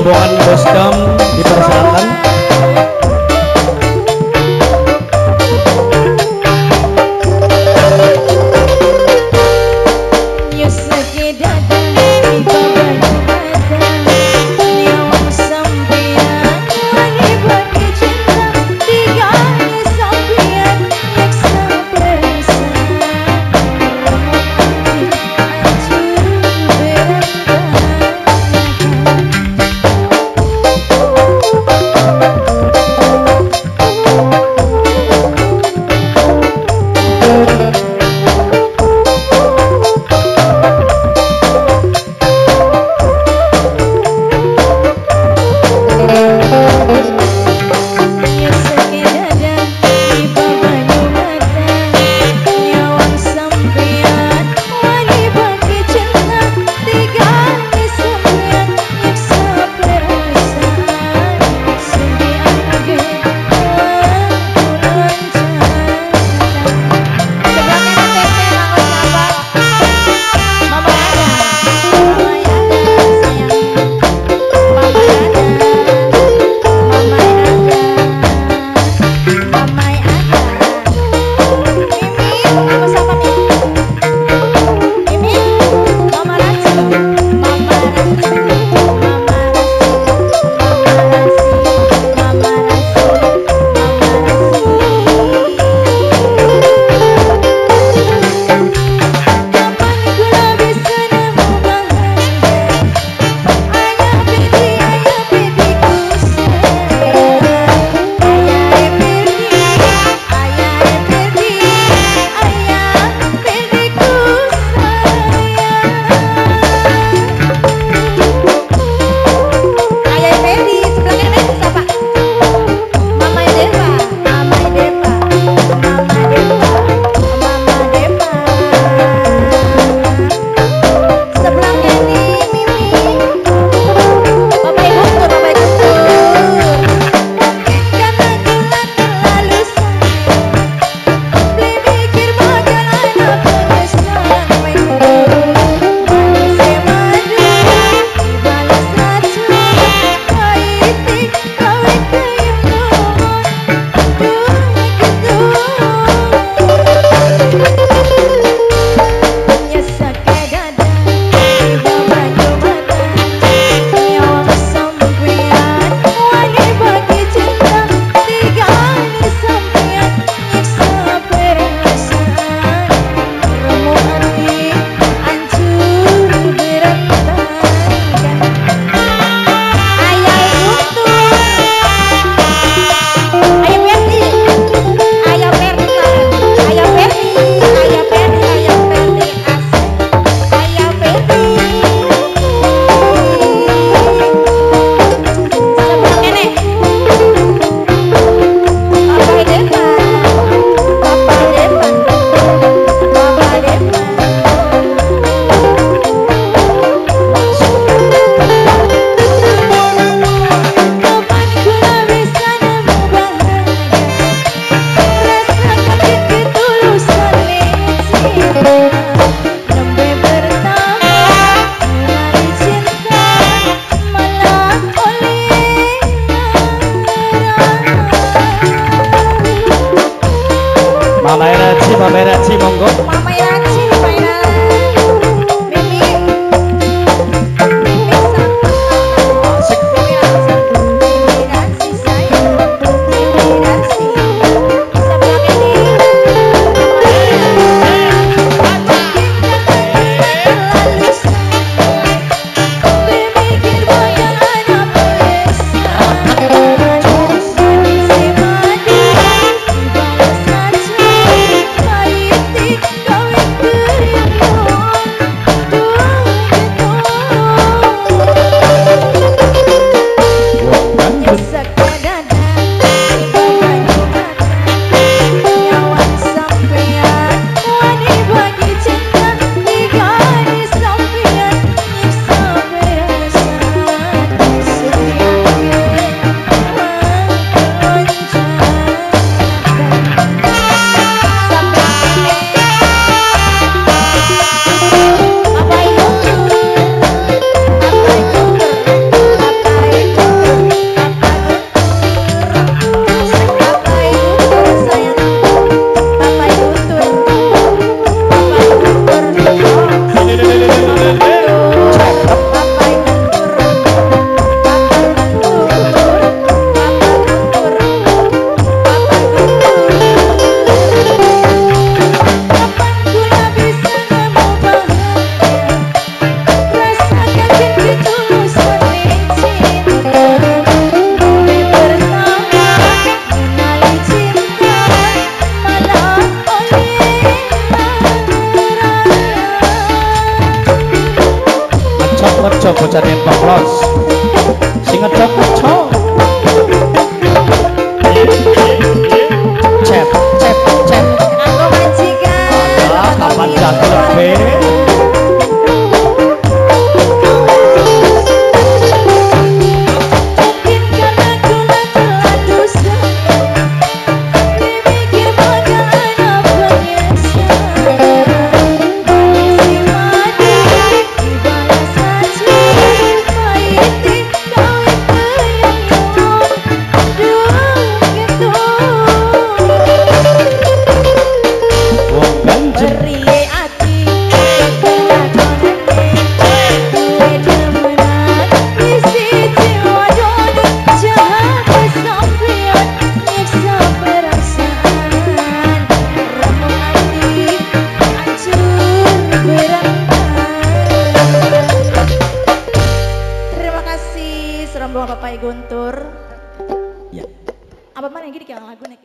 rombongan Bosdam dipersilakan. Mamera Cimongo. Bocah bocane los sing ngedok aja cep cep cep. Aku majikan. Kapan jatuh lebih Guntur. Ya. Apa mana yang gini kayak lagu nih?